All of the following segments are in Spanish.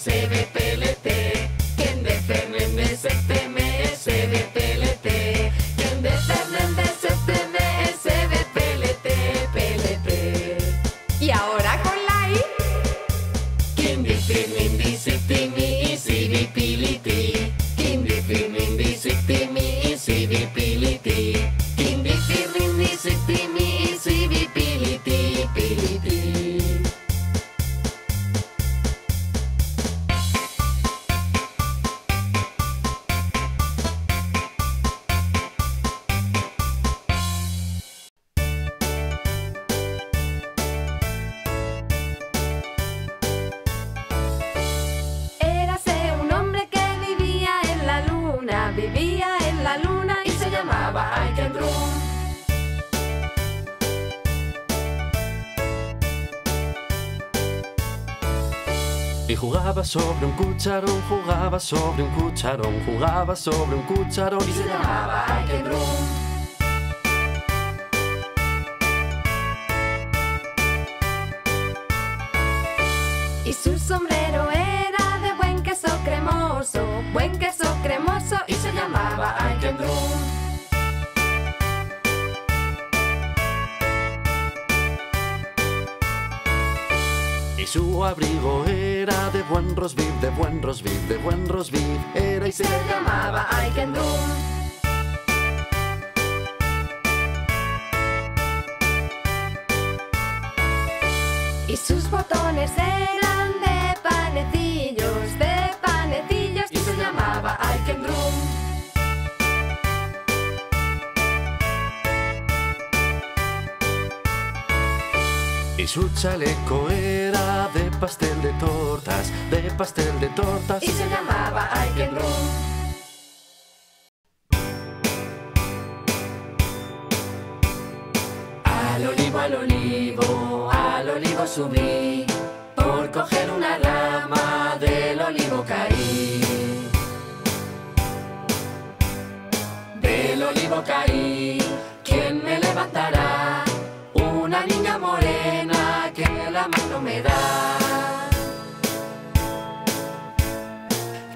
Save it. Y jugaba sobre un cucharón, jugaba sobre un cucharón, jugaba sobre un cucharón y se llamaba Drum. Y su sombrero era de buen queso cremoso, buen queso cremoso y se llamaba Ike Drum. Y su abrigo era de buen rosbif, de buen rosbif, de buen rosbif. Era y se, se llamaba Ike su chaleco era de pastel de tortas, de pastel de tortas y se llamaba Ike Drum. Al olivo, al olivo, al olivo subí, por coger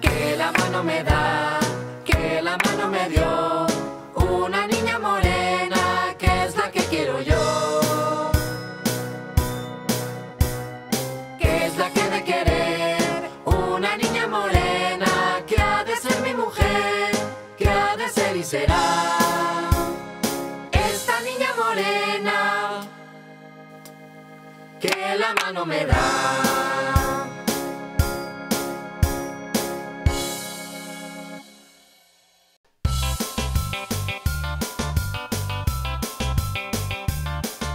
Que la mano me da, que la mano me dio. Una niña morena que es la que quiero yo. Que es la que de querer. Una niña morena que ha de ser mi mujer. Que ha de ser y será. La mano me da.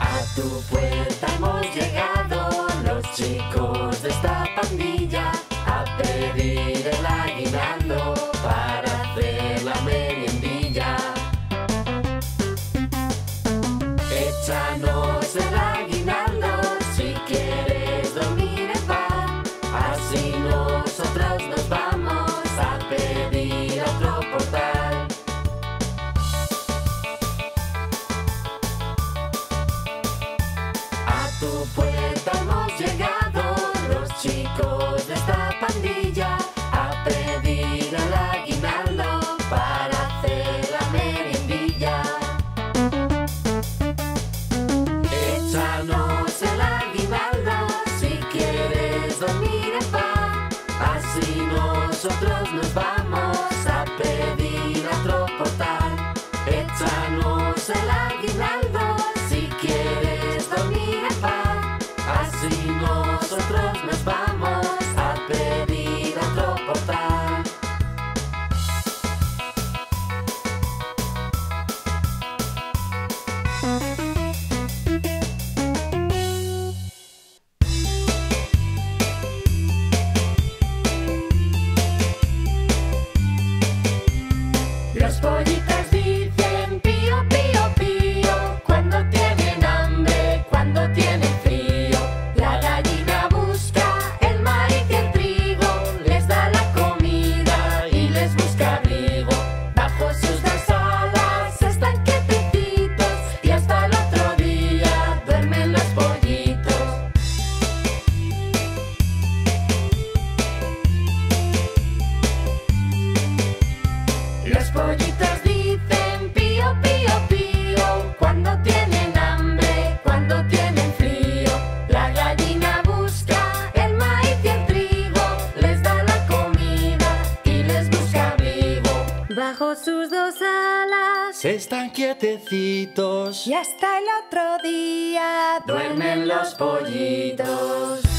A tu puerta hemos llegado los chicos de esta pandilla a pedir Así nosotros nos vamos alas. están quietecitos Y hasta el otro día Duermen los pollitos.